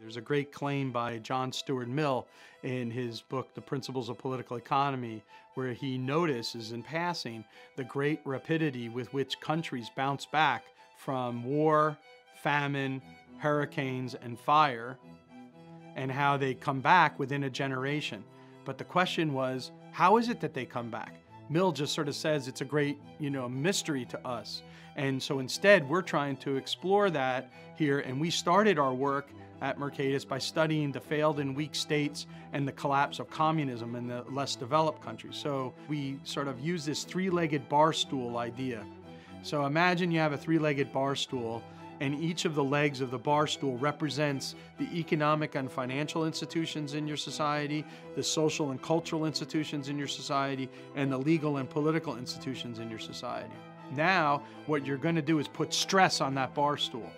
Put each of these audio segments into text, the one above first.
There's a great claim by John Stuart Mill in his book, The Principles of Political Economy, where he notices in passing the great rapidity with which countries bounce back from war, famine, hurricanes, and fire, and how they come back within a generation. But the question was, how is it that they come back? Mill just sort of says it's a great, you know, mystery to us. And so instead, we're trying to explore that here, and we started our work at Mercatus by studying the failed and weak states and the collapse of communism in the less developed countries. So we sort of use this three-legged bar stool idea. So imagine you have a three-legged bar stool and each of the legs of the bar stool represents the economic and financial institutions in your society, the social and cultural institutions in your society, and the legal and political institutions in your society. Now, what you're going to do is put stress on that bar stool.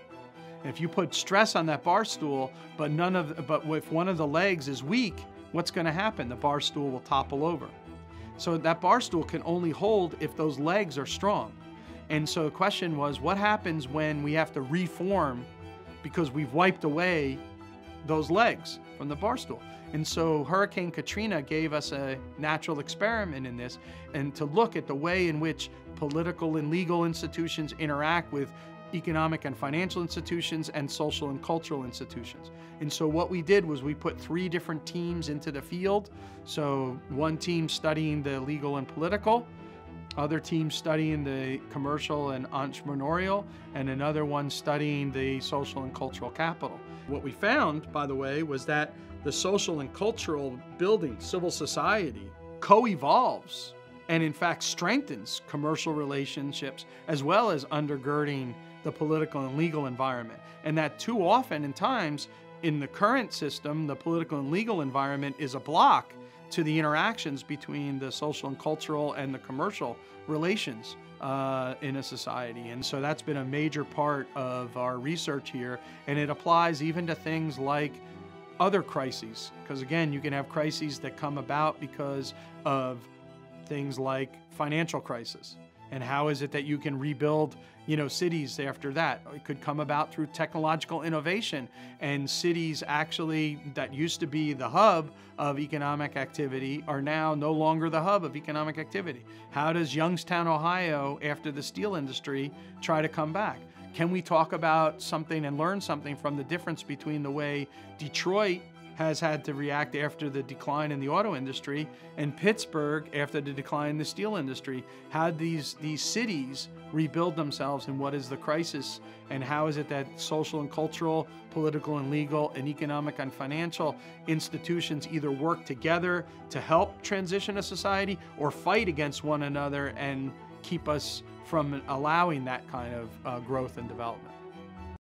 If you put stress on that bar stool, but none of, but if one of the legs is weak, what's going to happen? The bar stool will topple over. So that bar stool can only hold if those legs are strong. And so the question was, what happens when we have to reform because we've wiped away those legs from the bar stool? And so Hurricane Katrina gave us a natural experiment in this and to look at the way in which political and legal institutions interact with economic and financial institutions and social and cultural institutions. And so what we did was we put three different teams into the field. So one team studying the legal and political, other teams studying the commercial and entrepreneurial, and another one studying the social and cultural capital. What we found, by the way, was that the social and cultural building, civil society, co-evolves and in fact strengthens commercial relationships as well as undergirding the political and legal environment. And that too often in times in the current system, the political and legal environment is a block to the interactions between the social and cultural and the commercial relations uh, in a society. And so that's been a major part of our research here. And it applies even to things like other crises. Because again, you can have crises that come about because of things like financial crisis and how is it that you can rebuild you know cities after that? It could come about through technological innovation and cities actually that used to be the hub of economic activity are now no longer the hub of economic activity. How does youngstown ohio after the steel industry try to come back? Can we talk about something and learn something from the difference between the way detroit has had to react after the decline in the auto industry, and Pittsburgh after the decline in the steel industry. How these these cities rebuild themselves in what is the crisis, and how is it that social and cultural, political and legal, and economic and financial institutions either work together to help transition a society or fight against one another and keep us from allowing that kind of uh, growth and development.